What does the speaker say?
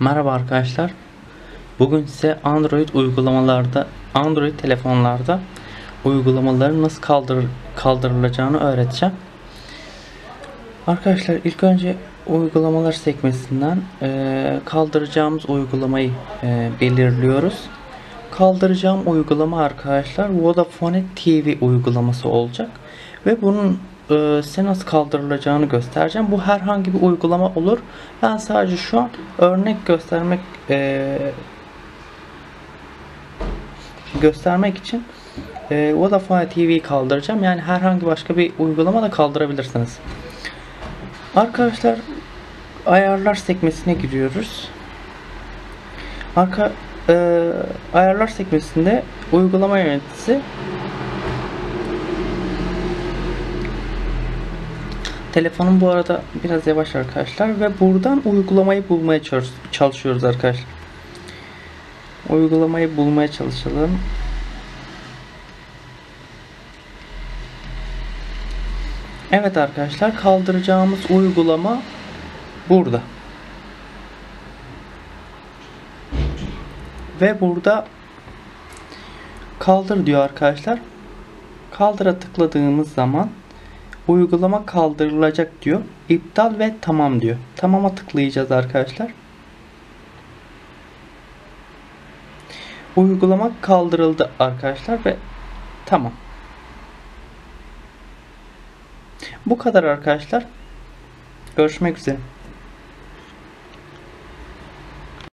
Merhaba arkadaşlar. Bugün size Android uygulamalarda, Android telefonlarda uygulamaların nasıl kaldır, kaldırılacağını öğreteceğim. Arkadaşlar ilk önce uygulamalar sekmesinden eee, kaldıracağımız uygulamayı eee, belirliyoruz. Kaldıracağım uygulama arkadaşlar Vodafone TV uygulaması olacak ve bunun eee, size nasıl kaldırılacağını göstereceğim. Bu herhangi bir uygulama olur. Ben sadece şu an örnek göstermek eee, göstermek için eee Vodafone TV'yi kaldıracağım. Yani herhangi başka bir uygulama da kaldırabilirsiniz. Arkadaşlar ayarlar sekmesine giriyoruz. Arka e, ayarlar sekmesinde uygulama yöneticisi Telefonum bu arada biraz yavaş arkadaşlar ve buradan uygulamayı bulmaya çalış- çalışıyoruz arkadaşlar. Uygulamayı bulmaya çalışalım. Evet arkadaşlar kaldıracağımız uygulama burada. Ve burada kaldır diyor arkadaşlar. Kaldıra tıkladığımız zaman uygulama kaldırılacak diyor. İptal ve tamam diyor. Tamama tıklayacağız arkadaşlar. Uygulama kaldırıldı arkadaşlar ve tamam. Bu kadar arkadaşlar. Görüşmek üzere.